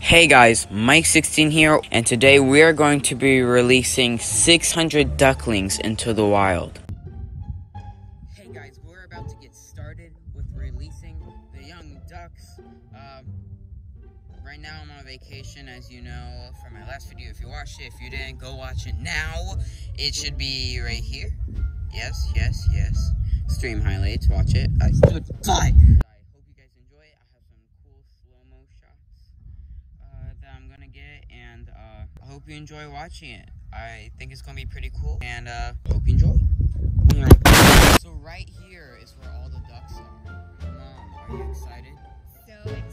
Hey guys, Mike16 here, and today we are going to be releasing 600 ducklings into the wild. Hey guys, we're about to get started with releasing the young ducks. Um, right now I'm on vacation, as you know from my last video. If you watched it, if you didn't, go watch it now. It should be right here. Yes, yes, yes. Stream highlights, watch it. I stood fly. hope you enjoy watching it. I think it's gonna be pretty cool, and uh, hope you enjoy. So right here is where all the ducks are. Mom, are you excited? So excited.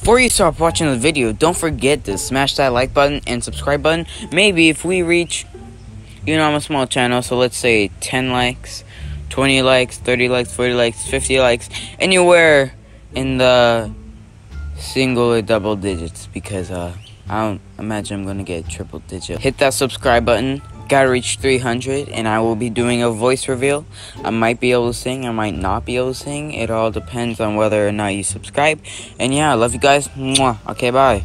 Before you start watching the video, don't forget to smash that like button and subscribe button. Maybe if we reach, you know, I'm a small channel, so let's say 10 likes, 20 likes, 30 likes, 40 likes, 50 likes, anywhere in the single or double digits because uh, I don't imagine I'm gonna get triple digit. Hit that subscribe button Gotta reach 300 and I will be doing a voice reveal. I might be able to sing, I might not be able to sing. It all depends on whether or not you subscribe. And yeah, I love you guys. Mwah. Okay, bye.